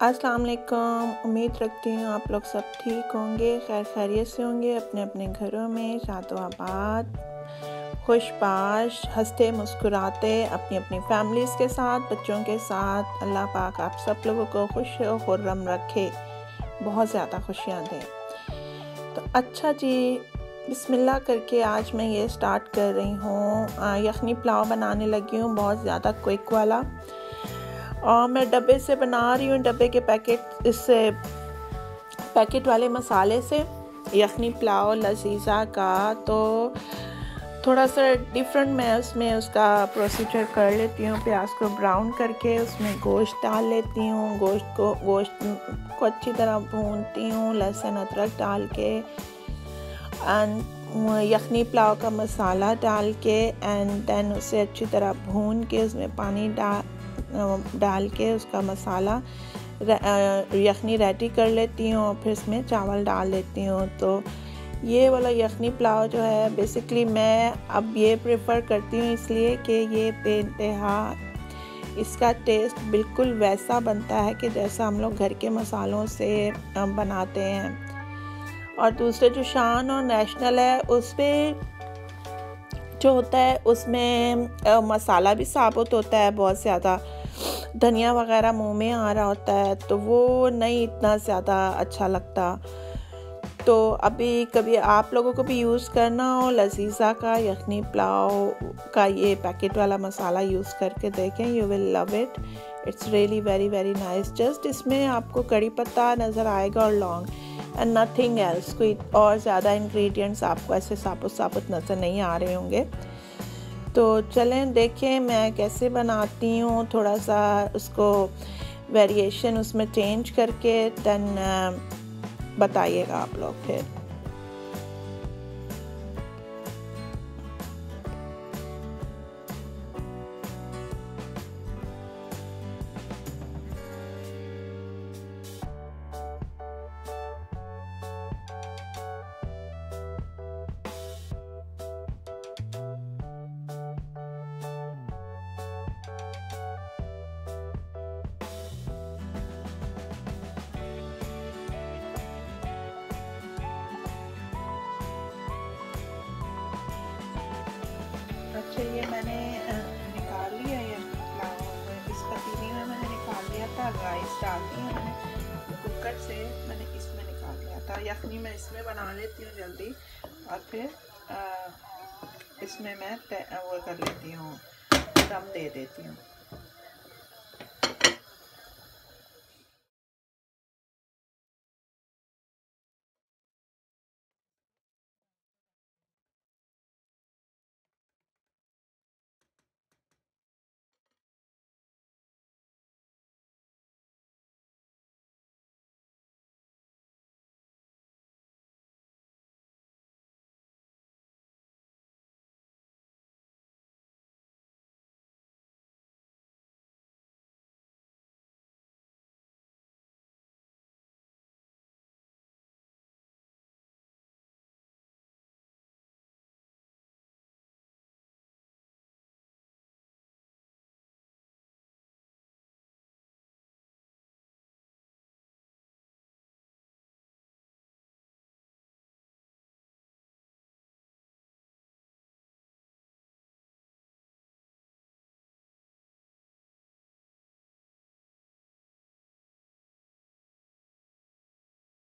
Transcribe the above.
अस्सलाम वालेकुम। उम्मीद रखती हूँ आप लोग सब ठीक होंगे, खैर खैरियत से होंगे, अपने अपने घरों में शादो आबाद, खुशबाश, हँसते मुस्कुराते अपनी अपनी फैमिलीज़ के साथ, बच्चों के साथ, अल्लाह पाक आप सब लोगों को खुश और खुर्रम रखे, बहुत ज़्यादा खुशियाँ दें। तो अच्छा जी, बिस्मिल्लाह करके आज मैं ये स्टार्ट कर रही हूँ। यखनी पुलाव बनाने लगी हूँ, बहुत ज़्यादा क्विक वाला। और मैं डब्बे से बना रही हूँ, डब्बे के पैकेट इससे पैकेट वाले मसाले से। यखनी पुलाव, लजीज़ा का तो थोड़ा सा डिफरेंट मैं उसमें उसका प्रोसीजर कर लेती हूँ, प्याज को ब्राउन करके उसमें गोश्त डाल लेती हूँ, गोश्त को गोश्त को अच्छी तरह भूनती हूँ, लहसुन, अदरक डाल के एंड यखनी पुलाव का मसाला डाल के एंड देन उसे अच्छी तरह भून के उसमें पानी डाल डाल के उसका मसाला यखनी रेडी कर लेती हूँ और फिर इसमें चावल डाल लेती हूँ। तो ये वाला यखनी पुलाव जो है बेसिकली मैं अब ये प्रेफर करती हूँ इसलिए कि ये बेनतहा इसका टेस्ट बिल्कुल वैसा बनता है कि जैसा हम लोग घर के मसालों से बनाते हैं। और दूसरे जो शान और नेशनल है उस पर जो होता है, उसमें मसाला भी साबुत होता है बहुत ज़्यादा। धनिया वगैरह मुँह में आ रहा होता है तो वो नहीं इतना ज़्यादा अच्छा लगता। तो अभी कभी आप लोगों को भी यूज़ करना हो, लजीज़ा का, यखनी पुलाव का ये पैकेट वाला मसाला यूज़ करके देखें you will love it it's really very very nice just इसमें आपको कड़ी पत्ता नज़र आएगा और लौंग। एंड नथिंग एल्स कोई और ज़्यादा इंग्रेडिएंट्स आपको ऐसे साबुत साबुत नज़र नहीं आ रहे होंगे। तो चलें देखें मैं कैसे बनाती हूँ थोड़ा सा उसको वेरिएशन उसमें चेंज करके देन बताइएगा आप लोग फिर। अच्छा ये मैंने निकाल लिया ये इस पतीली में मैंने निकाल लिया था राइस डाल दिया मैंने। कुकर से मैंने इसमें निकाल लिया था। यखनी मैं इसमें बना लेती हूँ जल्दी। और फिर इसमें मैं वो कर लेती हूँ, दम दे देती हूँ।